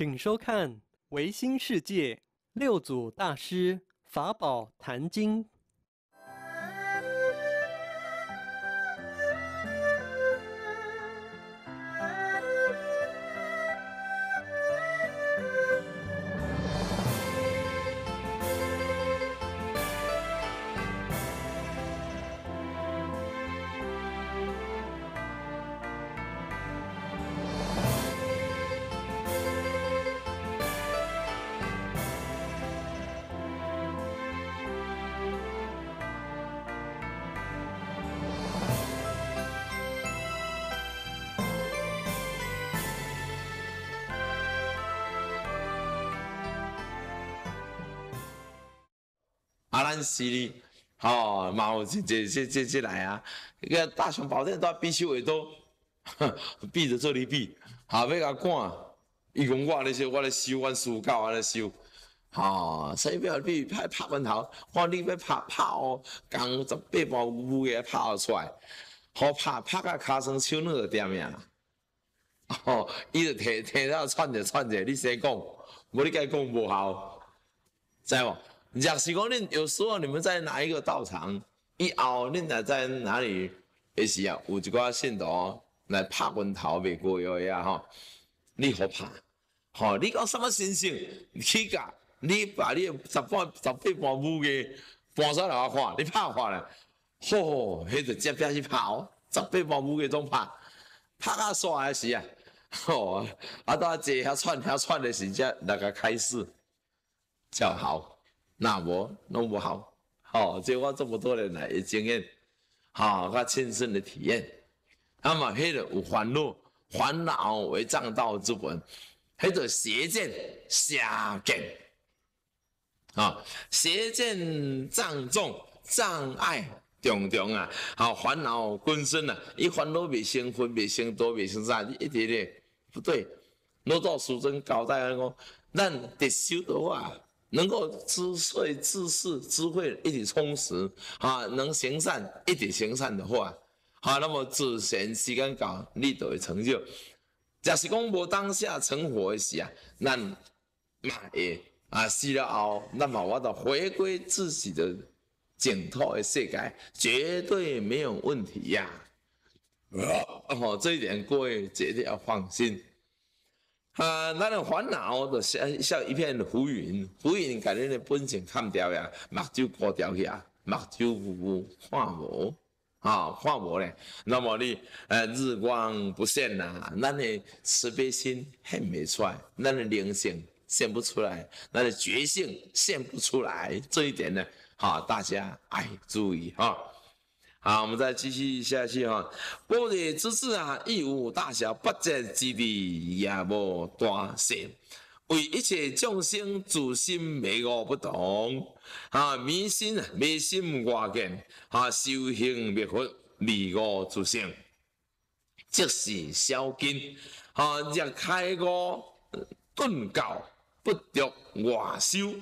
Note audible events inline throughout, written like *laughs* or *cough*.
请收看《维新世界六祖大师法宝坛经》。是哩，吼，嘛有这这这这这来啊！一个大雄宝殿都比手会多，比着做哩比，后尾甲赶，伊讲我咧修，我咧修，阮师教我咧修，吼，所以不要比拍拍门头，我你要拍拍哦，共十八般武艺拍出来，好拍拍甲骹酸手软点命，吼，伊就摕摕到喘者喘者，你先讲，无你甲伊讲无效，知无？假使讲恁有时候你们在哪一个道场，以后恁若在哪里，也是啊，有一寡信徒来拍阮头未过药呀吼，你好拍，吼，你讲什么神圣？去甲，你把你十八十八般武艺搬出来我看，你拍看咧，吼，迄就接边去拍哦，十八般武艺总拍，拍啊煞的是啊，吼，啊到坐遐喘遐喘的时节，那个开始叫好。那我弄不好，好，这我这么多年来的经验，好，我亲身的体验。那么，迄个有烦恼，烦恼为障道之本，迄个邪见邪见，啊，邪见障重，障碍重重啊，好，烦恼根深啊，一烦恼未生分，未生多，未生啥，你一点点不对。老早书生交代讲，咱得修的话。能够知慧、知识、智慧一起充实，啊，能行善一起行善的话，好，那么自然时间到，你就会成就。假是讲无当下成佛的时啊，咱嘛会啊死了后，那么我得回归自己的净土的世界，绝对没有问题呀。哦，这一点各位绝对要放心。啊，咱的烦恼就像像一片浮云，浮云甲恁的本性看掉呀，目睭高掉去啊，目睭糊看无，啊，看无咧。那么你呃日光不现呐，咱的慈悲心现不出来，咱的灵性现不出来，咱的觉性现不出来，这一点呢，好，大家哎注意哈。好，我们再继续下去哈。般若之智啊，亦无大小，不见之地也无大小，为一切众生自心迷悟不同。啊，迷心啊，迷心外见，啊，修行灭佛离悟自性，即是消根。啊，若开悟顿教，不着外修。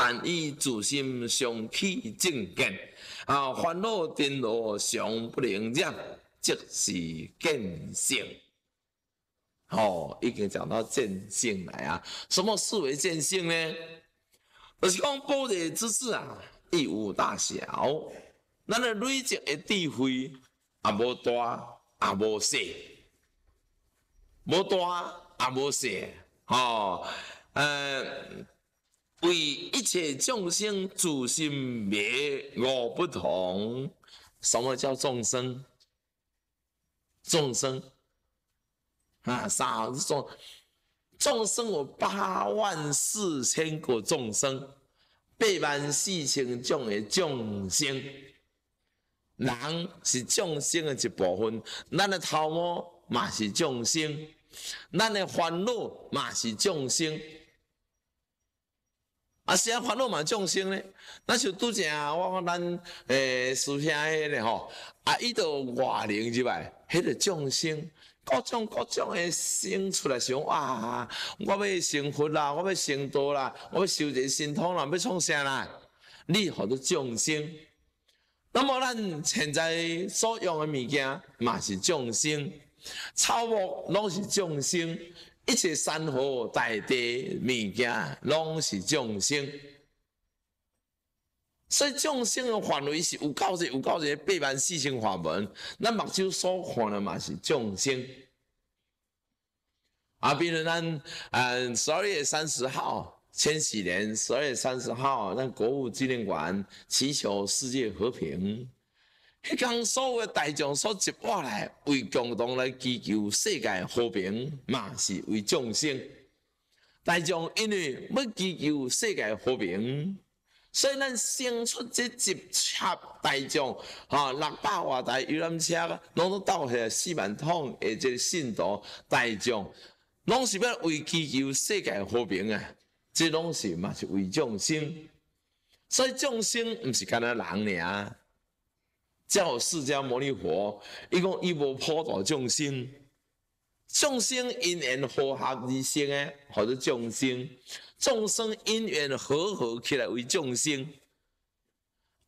但以自心常起正见，啊，烦恼颠罗常不能染，即是见性。哦，已经讲到见性来啊。什么视为见性呢？就是讲般若之智啊，亦无大小。咱的累积的智慧也无大也无小，无大也无小。哦，呃。为一切众生自心灭我不同。什么叫众生？众生啊，啥众？众生有八万四千个众生，八万四千种的众生。人是众生的一部分，咱的头毛嘛是众生，咱的烦恼嘛是众生。啊，是啊，烦恼嘛众生咧，那就拄正我看咱诶师兄迄个吼，啊，伊都外灵入来，迄个众生，各种各种诶生出来想哇，我要成佛啦，我要成道啦，我要修这神通啦，要创啥啦？你好多众生，那么咱现在所用诶物件嘛是众生，草木拢是众生。一切山河大地物件，拢是众生。所以众生的范围是有够侪，有够者八万四千法门。咱目睭所看的嘛是众生。啊，比如咱嗯十二月三十号，千禧年十二月三十号，咱国务纪念馆祈求世界和平。迄天所有大众所集过来，为共同来祈求世界和平，嘛是为众生。大众因为要祈求世界和平。所以咱生出这集合大众，哈六百外台游览车，拢都倒下四万桶的这个信徒大众，拢是要为祈求世界和平啊！这拢是嘛是为众生，所以众生毋是干那人尔，叫释迦牟尼佛，伊讲伊无普度众生，众生因缘和合而生诶，或者众生。众生因缘和合起来为众生，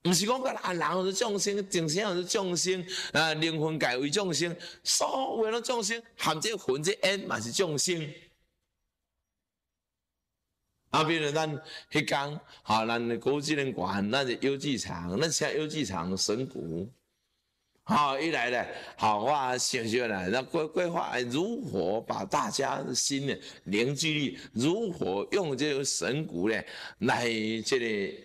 毋是讲个啊人是众生，精神是众生，啊灵魂改为众生，所有的众生含这魂这缘嘛是众生。啊，比如咱迄讲，哈，咱的国纪念馆，咱的邮寄厂，咱请邮寄厂神鼓。好，一来呢，好，我想想呢，那规规划如何把大家的心呢凝聚力，如何用这个神鼓呢来这里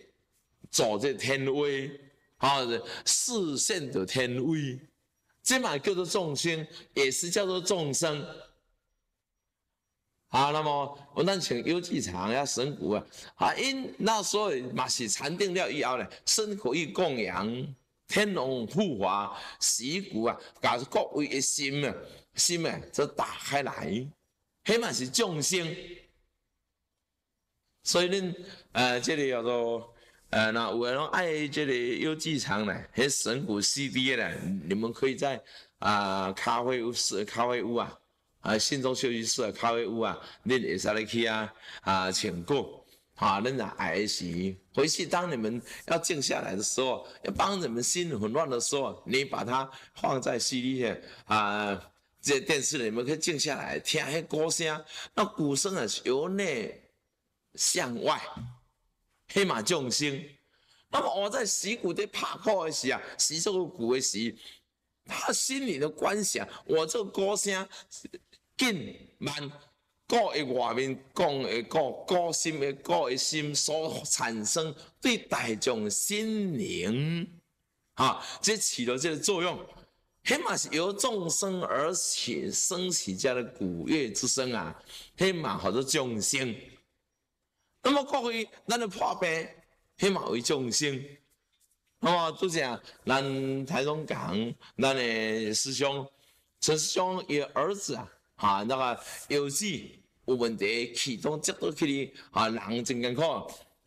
走这天威，啊，视线的天威，这嘛叫做众生，也是叫做众生。啊，那么我咱请邮寄厂要神鼓啊，啊，因那所以嘛是禅定了以后呢，身可以供养。天龙护法，习古啊，把各位的心啊，心啊，则打开来，起码是众生。所以恁呃，这里叫做呃，那有人爱这里有机场呢，迄神古 CD 呢，你们可以在啊咖啡屋室、咖啡屋啊，啊信中休息室、咖啡屋啊，恁会使来去啊啊请过。好，那的爱惜回去。当你们要静下来的时候，要帮你们心很乱的时候，你把它放在 CD 上啊，这电视里，面可以静下来听那歌声。那鼓声啊，由内向外，黑马众生。那么我在洗鼓的拍鼓的时啊，洗这个鼓的时，他心里的观想，我这个歌声更慢。歌的外面讲的个个心的个的心所产生对大众心灵，啊，这起了这个作用，起码是由众生而起升起这样的鼓乐之声啊，起码好多众生。那么各位，咱的破病起码为众生，那么就讲咱台中港，咱的师兄陈师兄也儿子啊。哈，那个邮寄有问题，启动接到去哩，啊，人真艰苦，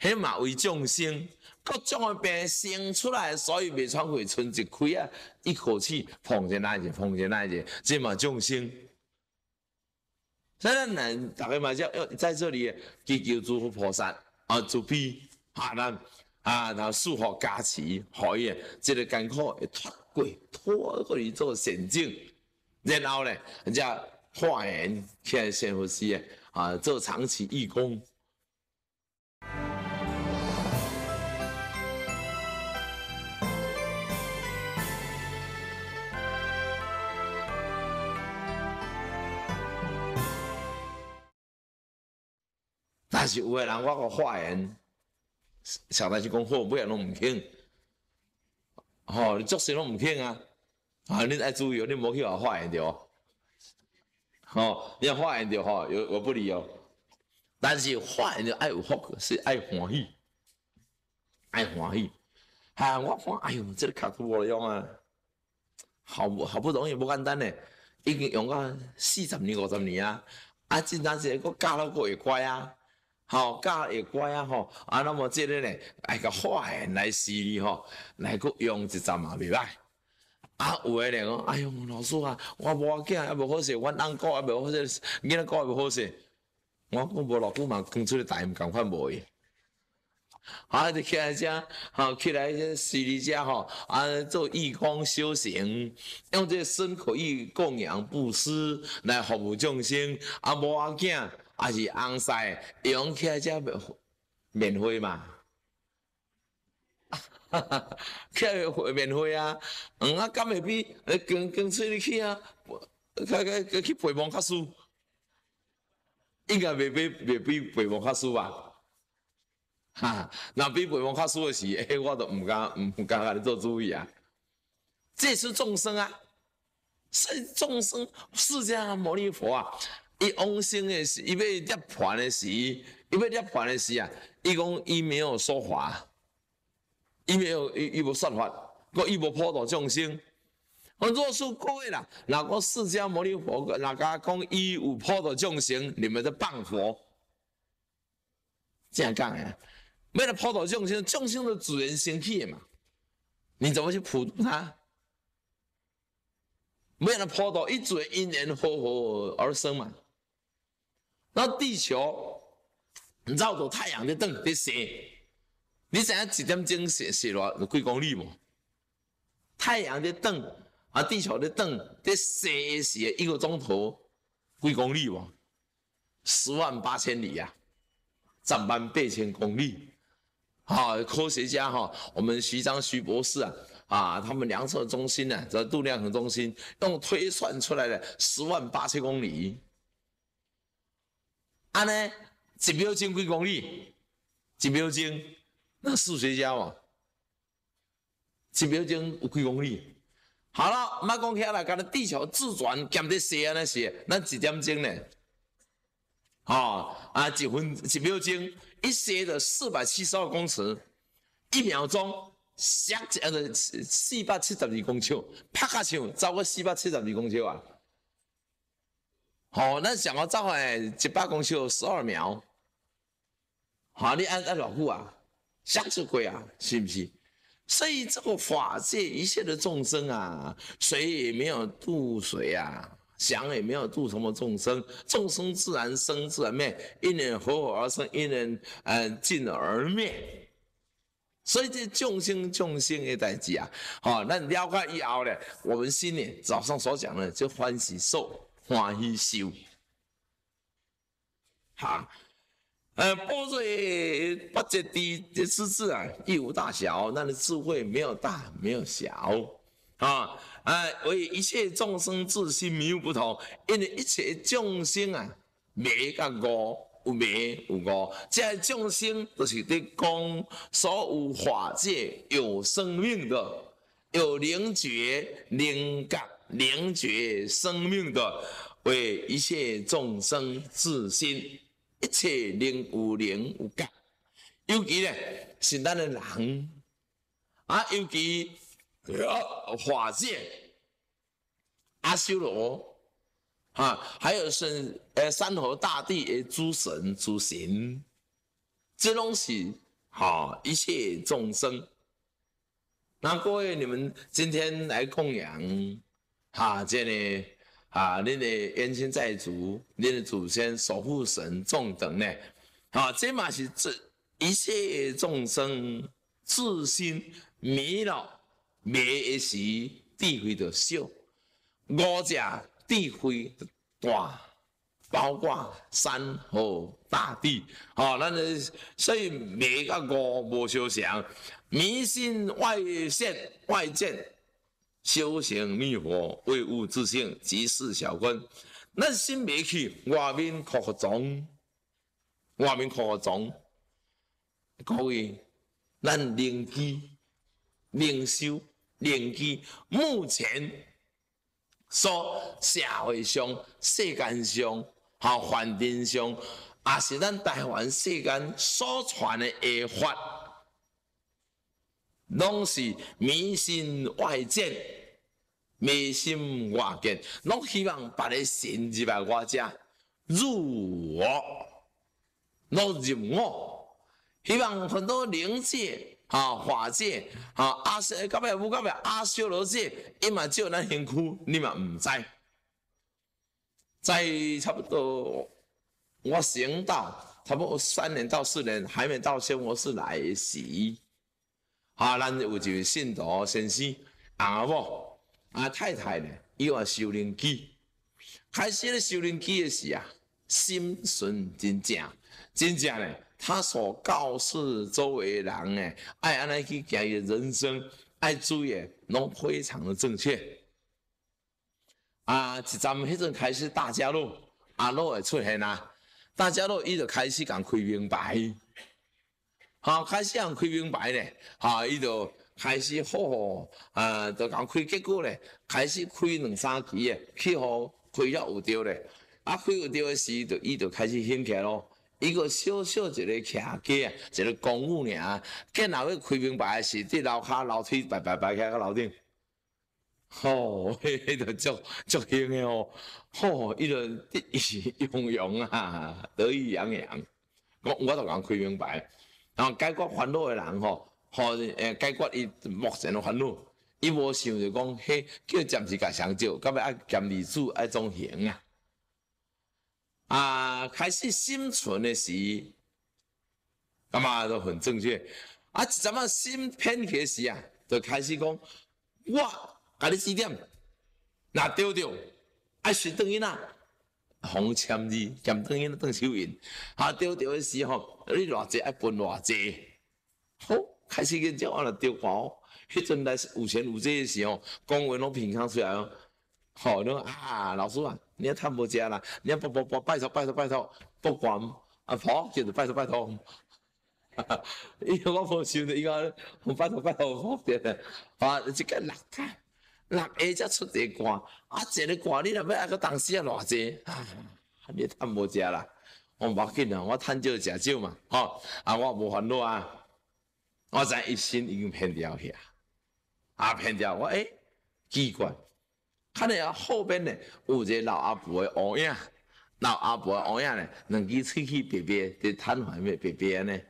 起码为众生，各种的病生出来，所以未穿会春一开啊，一口气碰见那一碰见那一这嘛众生。所以咱大家嘛要要在这里祈求诸佛菩萨啊，慈悲啊，咱啊，然后祝福加持，可以这个艰苦会脱过，脱过去做险境，然后呢，人家。化缘现在先呼吸啊，做长期义工。但是有个人我个化缘，上台去讲好，每样拢唔肯，吼，你做事拢唔肯啊，啊，你爱注意哦，你莫去话化缘着。你要化缘就吼，有我不理哦。但是化缘就爱有福，是爱欢喜，爱欢喜。啊，我看，哎呦，这个卡图无用啊，好好不容易，不简单呢，已经用个四十年、五十年啊。啊，真正是个教了个会乖啊，好教会乖啊吼。啊，那么这个呢，爱个化缘来施力吼，来个用一阵嘛袂歹。啊，有诶咧讲，哎哟，老师啊，我无要紧，也无好势，阮翁哥也无好势，囡仔哥也无好势。我讲无老久嘛，讲出去大毋共款无伊。啊，就起来遮，吼，起来这随你遮吼，啊，做义工修行，用这身口意供养布施来服务众生，啊，无要紧，啊是红晒，用起来遮免费嘛，起来免费啊，嗯啊，敢会比跟跟出去去啊，开开去陪望较输，应该未比未比陪望较输吧？哈，那比北方 *laughs* 较输的是，哎，我都唔敢唔敢甲你做主意啊。这是众生啊，是众生，释迦牟尼佛啊，伊往生的时，伊要涅盘的时，伊要涅盘的时啊，伊讲伊没有说法，伊没有伊伊无说法，个伊无普度众生。我若是各位啦，若个释迦牟尼佛，若家讲伊有普度众生，你们在谤佛，这样讲诶？为了普度众生，众生的主人生气嘛？你怎么去普度他？为了普度一主人因缘和合而生嘛？那地球绕着太阳的灯在射，你知影一点钟射射落几公里无？太阳的灯啊，地球的灯在射时一个钟头几公里无？十万八千里呀，十万八千公里。好，科学家哈，我们徐章徐博士啊，啊，他们量测中心呢，这度量衡中心用推算出来的十万八千公里，啊呢，一秒钟几公里？一秒钟，那数学家嘛，一秒钟有几公里？好了，莫讲起来，讲地球自转减得些那些，那几点钟呢？哦，啊，几分几秒钟？一些的四百七十二公尺，一秒钟，响呃四百七十二公尺，啪卡枪，走过四百七十二公尺啊！好，那想要走诶一百公尺十二秒，好，你按按老久啊？想出过啊？是不是？所以这个法界一切的众生啊，谁也没有渡谁啊。想也没有度什么众生，众生自然生自然灭，因人合合而生，因人呃尽而灭。所以这众生众生的代志啊，好，那了解以后呢，我们心里早上所讲的就欢喜受，欢喜修。好，呃，波若不觉地的知字啊，亦无大小，那的智慧没有大，没有小啊。哎，为一切众生自心没有不同，因为一切众生啊，灭甲无有灭有无，这众生都是在讲所有法界有生命的、有灵觉、灵感、灵觉生命的，为一切众生自心，一切灵有灵有感，尤其呢是咱的人啊，尤其。法界阿修罗啊，还有是呃山河大地的诸神诸神，这东西好一切众生。那各位你们今天来供养哈，这里啊，你的冤亲债主、你的祖先、守护神众等呢，啊，这嘛是这一切众生自心迷了。灭的时，智慧的少；五者智慧大，包括山河大地。吼，咱所以灭甲五无相像，迷信外现外见，修行弥佛为物自性，即是小观。咱心灭去，外面靠合总，外面靠合总。各位，咱灵机灵修。灵机目前所社会上、世间上、哈环境上，也是咱台湾世间所传的艺法，拢是迷信外见、迷心外见，拢希望别个信入来我家，入我，拢入我，希望很多灵界。啊，法界啊，阿修，到尾有到尾阿修罗界，伊嘛只有咱身躯，你嘛毋知。在差不多我想到差不多三年到四年还没到宣佛寺来时，啊，咱有一位信徒先生阿某啊太太呢，伊话修灵机，开始咧修灵机的时啊，心顺真正，真正呢，他所告示周围人呢，爱安尼去行伊人生，爱注意，拢非常的正确。啊，一站迄阵开始，大家乐阿乐会出现啊，大家乐伊就开始讲开明白，好，开始讲开明白咧，哈，伊就开始好好，啊，就讲开结果咧，开始开两三期诶，去好开了有着咧，啊，开有着诶时，就伊就开始兴起咯，一个小小一个徛家，一个公务尔，见若要开明白诶时，伫楼骹楼梯摆摆摆徛个楼顶。吼，迄个足足兴诶哦，吼，伊就得意洋洋啊，得意洋洋。我我就讲开明白，然后解决烦恼诶人吼，吼诶解决伊目前诶烦恼，伊无想着讲，嘿，叫暂时甲上少，到尾爱兼二主爱种行啊。啊，开始心存的时，感觉都很正确。啊，一阵仔心偏起时啊，就开始讲我。甲你指点，若丢着，爱顺转去哪？红签字，兼转去那转手印。啊，丢着的时候，你偌济爱分偌济。好，开始跟叫我来丢包。*laughs* 迄阵来有钱有这的时候，公文拢平康出来哦。好，你啊，老师啊，你要探无家啦，你要不不不拜托拜托拜托，不管啊婆就是拜托拜托。哈哈，*laughs* 伊我无想着伊讲，拜托拜托，好点的，啊，即个六太。六下才出一个，啊，一个官你若要爱个当时啊偌济，啊，你趁无食啦，我无要紧啊，我趁少食少嘛，吼，啊，我无烦恼啊，我知一心已经偏掉去啊，啊，偏掉我诶，奇怪，看到后边呢有一个老阿婆的乌影，老阿婆的乌影呢，两支喙齿白白，伫瘫痪咩白白呢，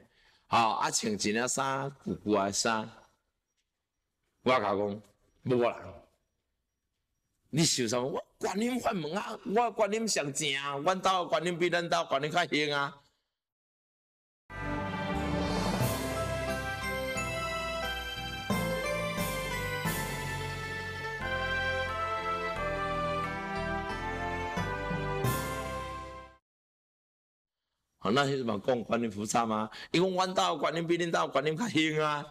吼，啊，穿一件衫旧旧的衫，我甲讲无啦。你想啥？我观音法门啊，我观音上正啊，阮兜观音比咱兜观音较兴啊。好，那是嘛讲观音菩萨吗？伊讲阮兜观音比恁兜观音较兴啊。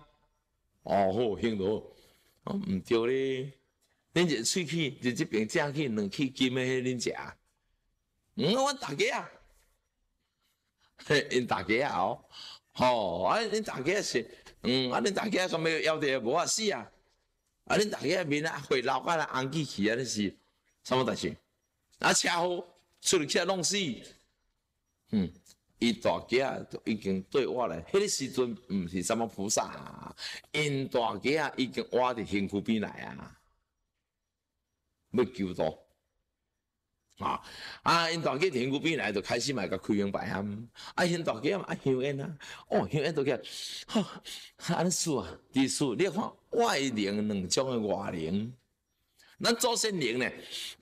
哦，好兴多，哦，毋对咧。恁一喙齿就即边正去两齿金的迄恁食，嗯，阮大家啊，*laughs* 因大家啊哦，吼，啊，恁大家是，嗯，啊，恁大家咁要要得无法死啊，啊，恁大家面啊会老甲来红起去啊，那是什么代志？啊，车祸出去起来弄死，嗯，伊大家都已经对我咧，迄个时阵毋是什么菩萨，啊因大家已经活伫辛苦边来啊。要救助啊！啊，因大家天古边来就开始买个开明白啊！啊，因大家嘛啊香烟啊，哦香烟都叫，哈，安数啊，第数你看外灵两种的外灵，咱祖先灵呢，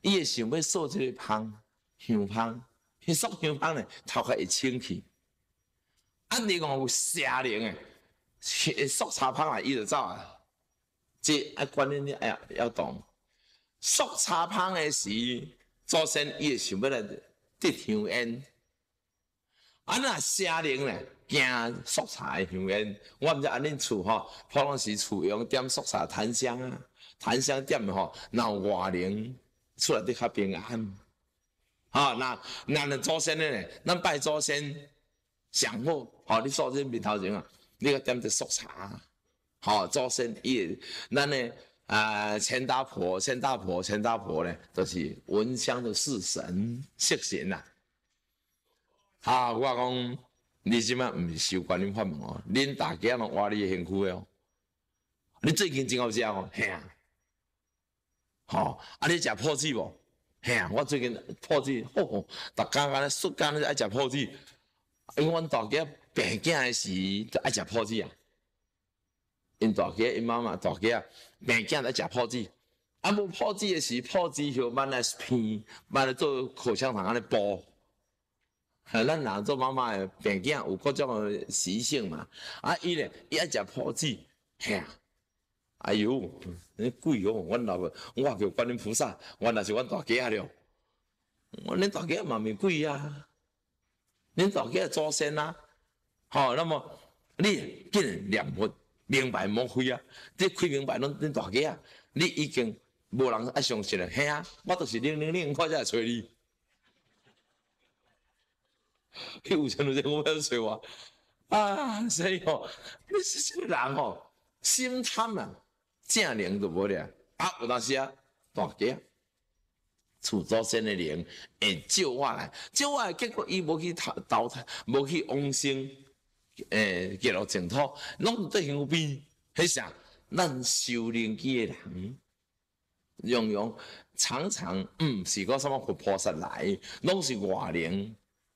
伊会想要扫这个香香香，去扫香芳呢，头壳会清气。啊，另外有邪灵诶，扫茶香啊，伊就走啊。这啊，观念你哎呀要懂。速茶香的时，祖先伊会想要来得香烟。啊，那邪灵呢？惊速茶的香烟。我毋知安恁厝吼，普通时厝用点速茶檀香啊，檀香点吼，有外灵出来得较平安。好，那那咱祖先呢？咱拜祖先上好，吼，你祖先面头前啊，你个点只速茶，吼，祖先伊，咱呢？啊，钱大婆，钱大婆，钱大婆呢，就是闻香的四神色神呐。啊，我讲你即摆毋是修观音法门哦，恁大家拢活你辛苦的哦。你最近真好食哦，嘿啊。吼，啊你食破子无？嘿啊，我最近破子，吼吼，逐工安尼暑假咧爱食破子，因为阮大家病囝的时就爱食破子啊。因大家因妈妈大家病囝来食破子，啊无破子的时，破子后慢来片，慢来做口香糖安尼包，咱人做妈妈的病囝有各种诶习性嘛，啊伊咧伊爱食破子，嘿啊，哎哟，你贵哦，阮老婆，我叫观音菩萨，原来是阮大家了，我恁大家嘛咪贵啊，恁大家祖先啊，好，那么你既然念佛明白莫非啊，你开明白恁恁大家啊，你已经无人爱相信了，嘿啊，我都是零零零，我才来找你。你有钱有钱，我要找我。啊！所以吼，你是这个人哦，心贪啊，正灵就无了。啊，有当时啊，大家厝祖先的灵会照我来，照我来，结果伊无去投投胎，无去往生，诶，结落净土，拢对相比，迄啥？咱修灵机的人，用用常常嗯，是个什么佛菩萨来，拢是外灵。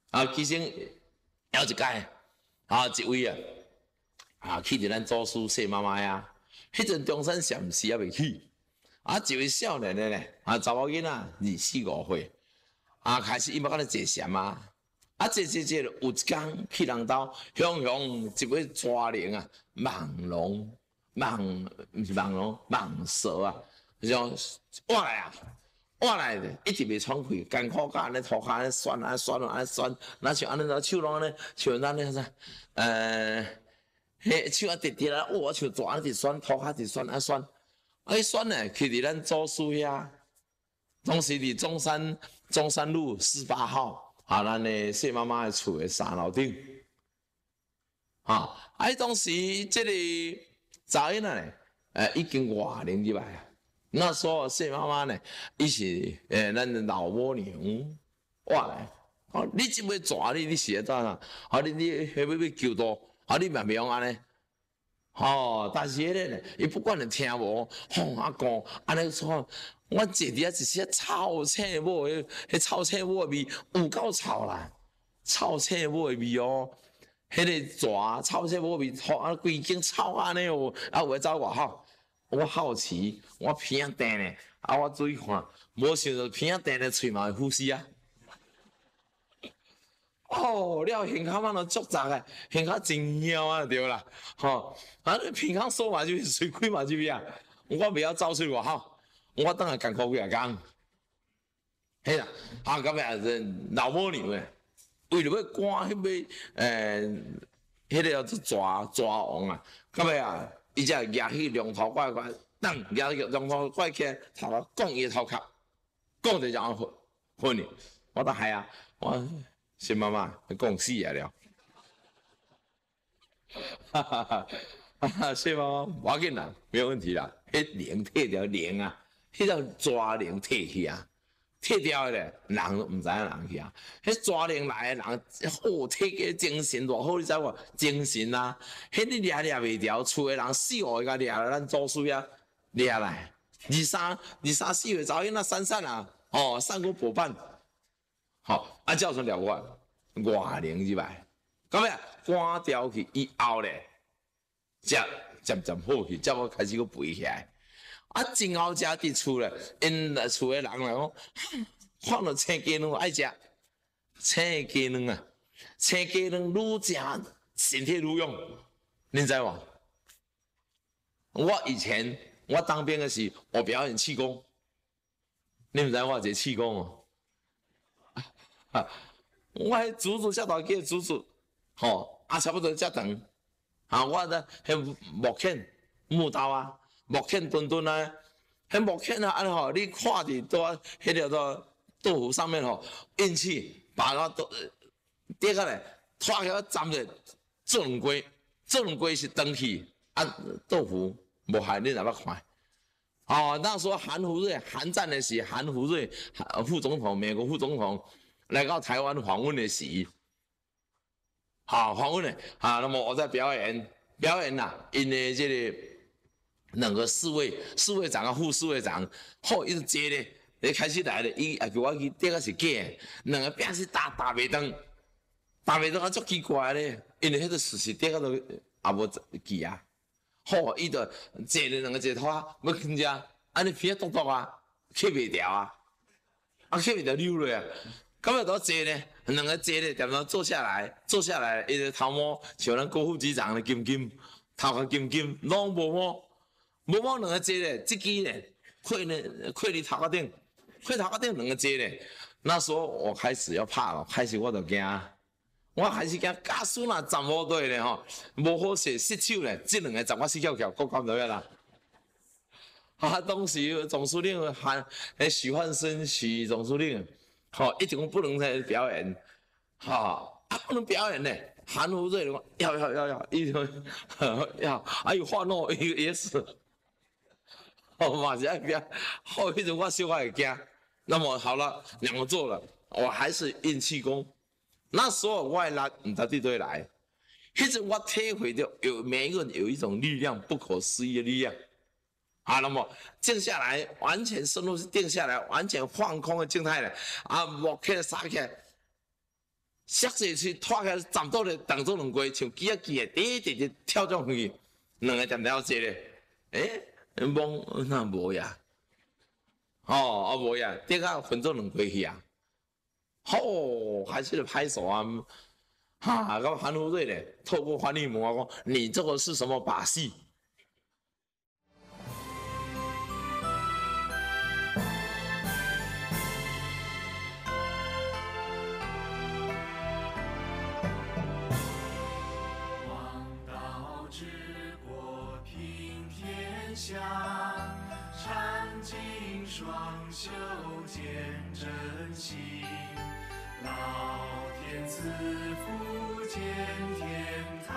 啊，其实有一届啊，一位啊，啊去伫咱祖师谢妈妈呀，迄阵中山禅师还未去，啊一位少年的咧，啊查某囡仔二四五岁，啊开始伊要甲你坐禅啊，啊坐坐坐，有一工去人兜，雄雄一位抓灵啊，盲龙盲毋是盲龙盲蛇啊，种我来啊！我来的一直袂喘气，艰苦甲安尼涂骹安尼酸安尼酸安尼酸，若像安尼个手拢安尼，像咱那啥，呃，迄手啊直直啊，哇，像蛇啊直酸，涂骹直酸啊酸，啊迄酸呢，去伫咱祖师遐，当时伫中山中山路十八号，啊，咱的谢妈妈的厝的三楼顶，啊，啊，当时即个查囡仔呢，诶，已经外年入来啊。那时候谢妈妈呢，伊是诶，咱的老母娘，哇来，哦，你即要抓你，你写在哪？啊，你你下要要求多，啊，你咪咪用安尼，哦，但是迄个呢，伊不管你听无，吼阿公，安尼说，我坐伫遐一些臭青母迄迄臭青母味有够臭啦，臭青母味哦，迄个蛇臭青母味，吼啊规间臭安尼哦，啊有走外口。我好奇，我鼻仔定咧，啊，我注意看，无想到鼻仔定咧，喙嘛会呼吸啊！哦，了胸口嘛都足窄个，胸口真猫啊，对啦，吼，啊，你鼻孔锁嘛就喙开嘛就样，我袂晓走出外口，我当然艰苦几啊工，嘿啦，啊，咁样是老母牛诶，为了要赶迄个诶，迄个叫做抓抓王啊，咁样。伊只举起龙头怪怪，当举起龙头怪起，头壳讲伊头壳，讲着就讲混混哩。我都系啊，我新妈妈讲死啊了。哈哈哈！哈哈，新妈妈，我紧啦，没有问题啦。迄灵退掉灵啊，迄叫抓灵退去啊，退掉的咧，人都唔知影人去啊。迄抓灵来的人，好，退个精神多好，你知无？精神啊，迄你掠掠袂掉，厝的人四五个掠来咱祖师啊，掠来。二三二三四月早因那散散啊，哦，散过伙伴，好，啊，照算了我外灵入来，咁样关掉去以后咧，才渐渐好去，才我开始去肥起来。啊，真后食伫厝咧，因厝诶人来讲，*laughs* 看到青鸡卵爱食，青鸡卵啊，青鸡卵愈食身体愈用，恁知无？我以前我当兵诶时，我表演气功，恁毋知我一个气功哦，啊，我迄祖祖遮大鸡祖祖，吼，啊差不多遮长，啊，我呢迄木片木刀啊。木片墩墩啊，迄木片啊，安尼吼，你看伫多迄条做豆腐上面吼，运气把它都跌下来，拖起来粘着，做两龟，做两龟是登去啊，豆腐无害，你哪捌看？哦，那时候韩福瑞韩战的时，韩福瑞副总统，美国副总统来到台湾访问的时，好访问的，啊，那么我在表演表演呐，因为这个。两个侍卫，侍卫长啊，副侍卫长，好一直接咧，一开始来咧，伊啊叫我去第个是假，两个边是打打袂灯，打袂灯啊，足奇怪咧，因为迄个事实第个都啊无记啊，好，伊就坐咧两个坐拖，要看只，安尼皮啊剁剁啊，吸袂掉啊，啊吸袂掉溜落啊，咁要多坐呢？两个坐呢，点样坐下来？坐下来，伊个头毛像咱国副机长的金金，头壳金金，拢无毛，无毛两个坐呢，即支呢，跪呢，跪伫头壳顶，跪头壳顶两个坐呢。那时候我开始要怕了，开始我就惊，我开始惊，假使若站无对呢吼，无好势失手呢，即两个站我死翘翘，国干到要啦。啊，当时总司令喊诶许焕生许总司令。好，一直讲不能在表演，好啊，不能表演呢。含糊这种，要要要要，一直 *laughs* 要，还有话诺也 *laughs* 也是，哦，马上惊，后一种我小可也惊。那么好了，两个做了，我还是硬气功。那时候外拉唔得地对来，一直我体会到有每一个人有一种力量，不可思议的力量。啊，那么静下来，完全深入是定下来，完全放空的静态的，啊，莫起来撒起来，下去去拖开，站到咧，动作两过，像鸡啊鸡啊，滴滴滴跳上去，两个点了解咧，诶，懵那无呀，哦，啊无呀，第个分做两过去啊，吼，还是拍手啊，哈，咁含糊对咧，透过翻译问我讲，你这个是什么把戏？下，禅尽双袖见真情，老天赐福见天开，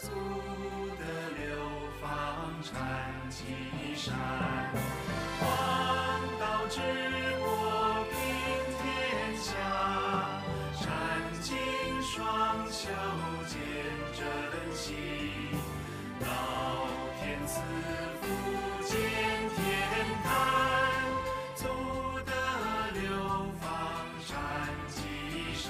足得流芳禅机山。王道之国平天下，禅尽双袖见真情，老天赐福建天堂，祖德流芳善积善。